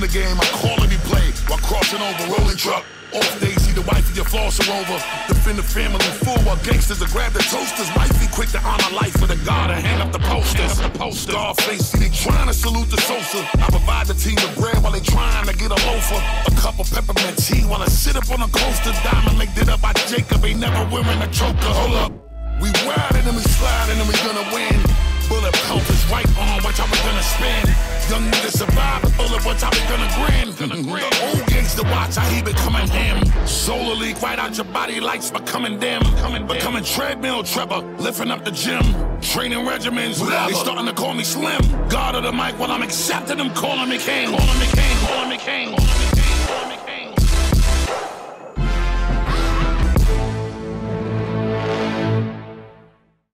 game, I call he play while crossing over rolling truck. Off days, see the wife of your flosser over. Defend the family full while gangsters will grab the toasters. Wifey quick to honor life for the God and hang up the posters. Hang up the poster. Scarface, see they trying to salute the Sosa. I provide the team with bread while they trying to get a loafer. A cup of peppermint tea while I sit up on a coaster. Diamond linked it up by Jacob, ain't never wearing a choker. Hold up. We riding and we sliding and we gonna win. Bullet, watch how we gonna grin. The old gangster watch how he becoming him. Solar leak right out your body, lights becoming dim. Becoming treadmill Trevor, lifting up the gym. Training regimens, they starting to call me slim. God of the mic while I'm accepting them, calling me king. Calling me king, calling me king. Calling me king.